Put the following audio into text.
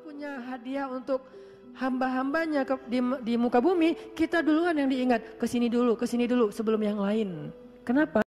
punya hadiah untuk hamba-hambanya di, di muka bumi, kita duluan yang diingat. Ke sini dulu, ke sini dulu sebelum yang lain. Kenapa?